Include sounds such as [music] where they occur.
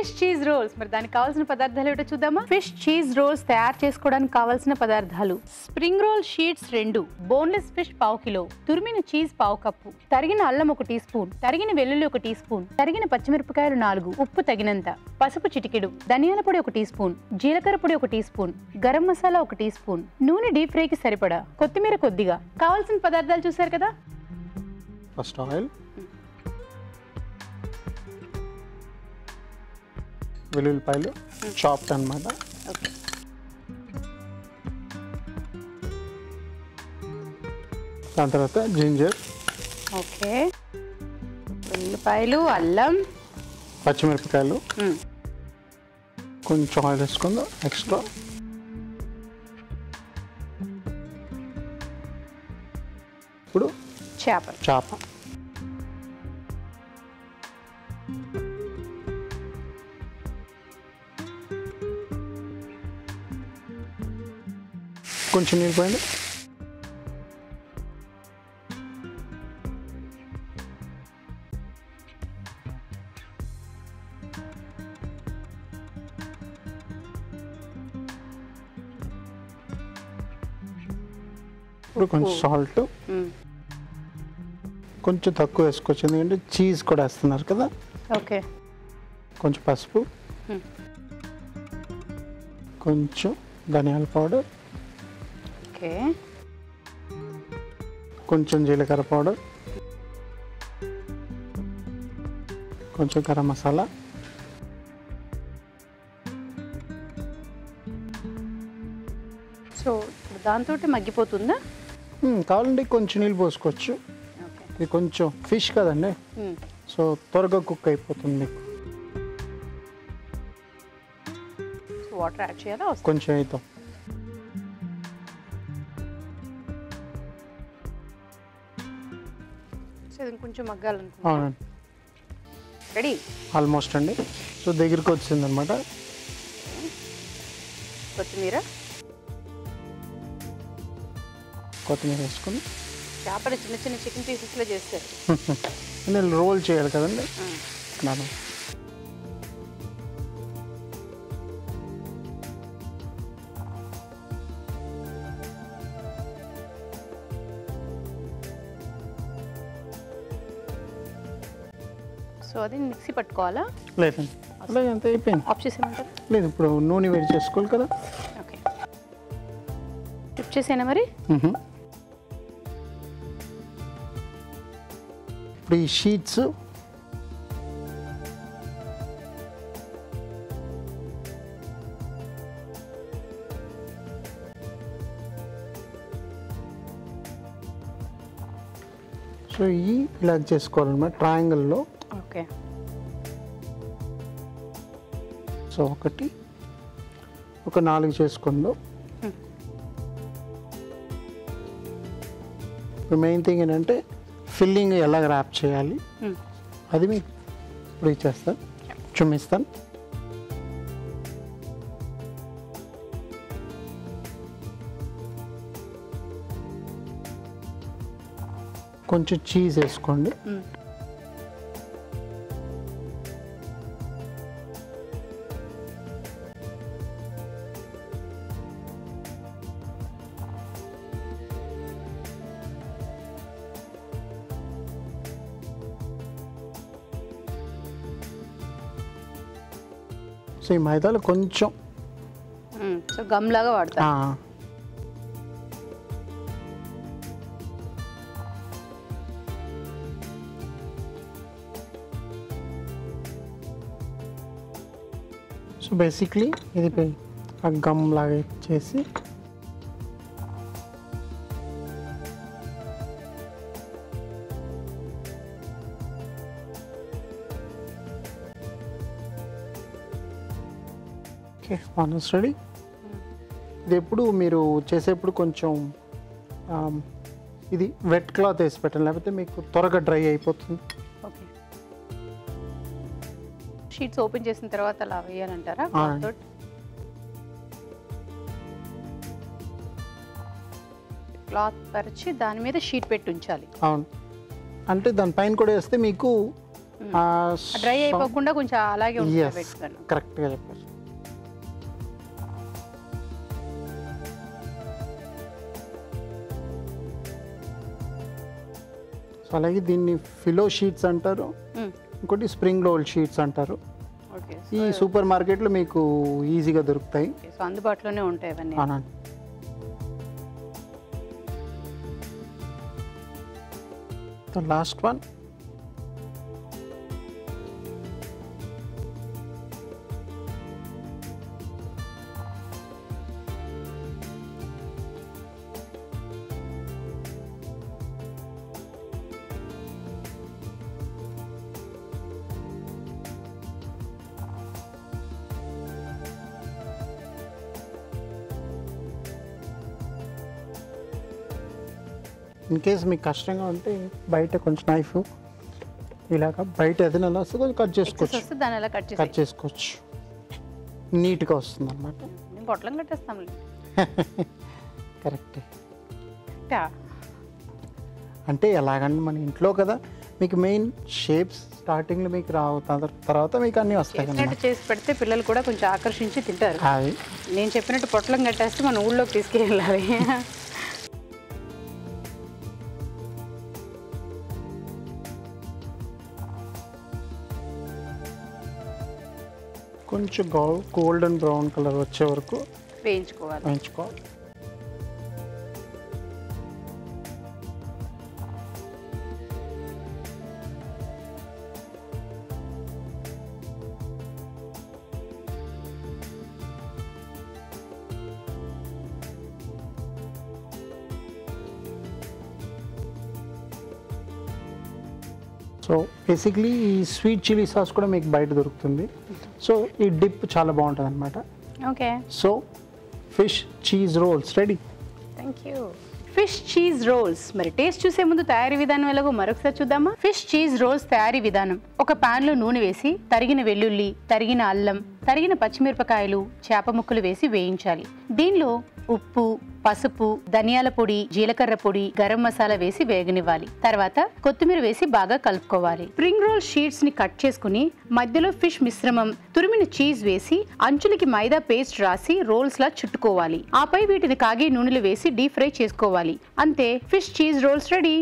Fish cheese rolls. మరి దానికి కావాల్సిన పదార్థాలు ఏమిటో చూద్దామా? ఫిష్ చీజ్ రోల్స్ తయారు చేసుకోవడానికి కావాల్సిన పదార్థాలు. స్ప్రింగ్ రోల్ షీట్స్ రెండు బోన్లెస్ ఫిష్ పావు కిలో తురిమిన చీజ్ పావు కప్పు తరిగిన అల్లం ఒక టీ స్పూన్ తరిగిన వెల్లుల్లి ఒక టీ స్పూన్ తరిగిన పచ్చిమిరపకాయలు నాలుగు ఉప్పు తగినంత పసుపు చిటికెడు ధనియాల పొడి ఒక టీ స్పూన్ జీలకర్ర పొడి ఒక టీ స్పూన్ గరం మసాలా ఒక టీ స్పూన్ నూనె డీప్ ఫ్రైకి సరిపడా కొత్తిమీర కొద్దిగా. కావాల్సిన పదార్థాలు చూసారు కదా? First oil. వెల్లుల్లిపాయలు చాప్డ్ అన్నమాట. ఓకే దాని తర్వాత జింజర్ ఓకే ఉల్లిపాయలు అల్లం. పచ్చిమిరపకాయలు. మ్మ్. కొంచెం ఆయిల్ వేసుకుందాం ఎక్స్ట్రా ఇప్పుడు చేపలు. చేప. కొంచెం నీళ్ళు పోయింది ఇప్పుడు కొంచెం సాల్ట్. కొంచెం తక్కువ వేసుకోవచ్చు. ఎందుకంటే చీజ్ కూడా వేస్తున్నారు కదా. ఓకే. కొంచెం పసుపు. కొంచెం ధనియాల పౌడర్. ఓకే. కొంచెం జీలకర్ర పౌడర్ కొంచెం గరం మసాలా సో దాంతో మగ్గిపోతుందా? కావాలంటే కొంచెం నీళ్ళు పోసుకోవచ్చు. ఇది కొంచెం ఫిష్ కదండి. సో త్వరగా కుక్ అయిపోతుంది మీకు. వాటర్ యాడ్ చేయాలా? కొంచెం అవుతాం కొంచెం మగ్గాలనుకుంటా అవునండి. రెడీ ఆల్మోస్ట్ అండి. సో దగ్గరికి వచ్చింది అనమాట కొత్తిమీర. కొత్తిమీర వేసుకొని. చేపలు చిన్న చిన్న చికెన్ పీసెస్లో చేస్తారు. [laughs] నేను రోల్ చేయాలి కదండి. సో అది మిక్సీ పట్టుకోవాలా? లేదండి. అలాగే అంత అయిపోయింది. ఆఫ్ చేసేయమంటారు? లేదు ఇప్పుడు నూనె వేడి చేసుకోవాలి కదా. ఓకే. టిప్ చేసేనా మరి. ఇప్పుడు ఈ షీట్స్ సో ఇవి ఇలా చేసుకోవాలన్నమాట ట్రయాంగిల్లో ఓకే. సో ఒకటి ఒక నాలుగు చేసుకుందాం. ఇప్పుడు మెయిన్ థింగ్ ఏంటంటే ఫిల్లింగ్ ఎలా ర్యాప్ చేయాలి. అది మీకు ఇప్పుడు ఇచ్చేస్తాను చూపిస్తాను కొంచెం చీజ్ వేసుకోండి. సో ఈ మైదాలో కొంచెం. సో గమ్ లాగా వాడతారు. ఆ, సో బేసిక్లీ ఇది ఆ గమ్ లాగా చేసి ఓకే ఆనస్ రెడీ ఇది ఎప్పుడు మీరు చేసేప్పుడు కొంచెం ఇది వెట్ క్లాత్ వేసి పెట్టండి. లేకపోతే మీకు త్వరగా డ్రై అయిపోతుంది. ఓకే. షీట్స్ ఓపెన్ చేసిన తర్వాత అలా వేయాలంటారా? క్లాత్ పరిచి దాని మీద షీట్ పెట్టి ఉంచాలి. అవును. అంటే దానిపైన కూడా వేస్తే మీకు డ్రై అయిపోకుండా కొంచెం అలాగే కరెక్ట్గా చెప్పారు. సో అలాగే దీన్ని ఫిలో షీట్స్ అంటారు. ఇంకోటి స్ప్రింగ్ రోల్ షీట్స్ అంటారు. ఈ సూపర్ మార్కెట్లో మీకు ఈజీగా దొరుకుతాయి. సో అందుబాటులోనే ఉంటాయి అవన్నీ. అవునండి. Last one. ఇన్ కేస్ మీకు కష్టంగా ఉంటే బయట కొంచెం నైఫ్ ఇలాగ బయట ఏదైనా అలా వస్తే కొంచెం కట్ చేసుకోవచ్చు. అలా కట్ కట్ చేసి చేసుకోవచ్చు. నీట్గా వస్తుంది అనమాట పొట్లం కట్టేస్తాం [laughs] కరెక్టే అంటే ఎలాగంటే మన ఇంట్లో కదా మీకు మెయిన్ షేప్స్ స్టార్టింగ్లో మీకు రావు తర్వా- తర్వాత మీకు అన్నీ వస్తాయి చేసి పెడితే పిల్లలు కూడా కొంచెం ఆకర్షించి తింటారు. అవి నేను చెప్పినట్టు పొట్లం కట్టేస్తే మన ఊళ్ళోకి తీసుకెళ్ళాలి. కొంచెం గో గోల్డెన్ బ్రౌన్ కలర్ వచ్చే వరకు వేయించుకోవాలి. వేయించుకోవాలి. సో బేసిక్లీ ఈ స్వీట్ చిల్లీ సాస్ కూడా మీకు బయట దొరుకుతుంది. సో ఈ డిప్ చాలా బాగుంటుంది అనమాట okay. So fish cheese rolls ready? Thank you fish cheese rolls మరి టేస్ట్ చూసే ముందు తయారీ విధానం ఎలాగో మరొకసారి చూద్దామా? ఫిష్ చీజ్ రోల్స్ తయారీ విధానం. ఒక పాన్లో నూనె వేసి తరిగిన వెల్లుల్లి తరిగిన అల్లం తరిగిన పచ్చిమిరపకాయలు చేప ముక్కలు వేసి వేయించాలి. దీనిలో ఉప్పు పసుపు ధనియాల పొడి జీలకర్ర పొడి గరం మసాలా వేసి వేగనివ్వాలి. తర్వాత కొత్తిమీర వేసి బాగా కలుపుకోవాలి. స్ప్రింగ్ రోల్ షీట్స్ని కట్ చేసుకుని మధ్యలో ఫిష్ మిశ్రమం తురిమిన చీజ్ వేసి అంచులకి మైదా పేస్ట్ రాసి రోల్స్ లా చుట్టుకోవాలి. ఆపై వీటిని కాగే నూనెలు వేసి డీప్ ఫ్రై చేసుకోవాలి. అంతే ఫిష్ చీజ్ రోల్స్ రెడీ.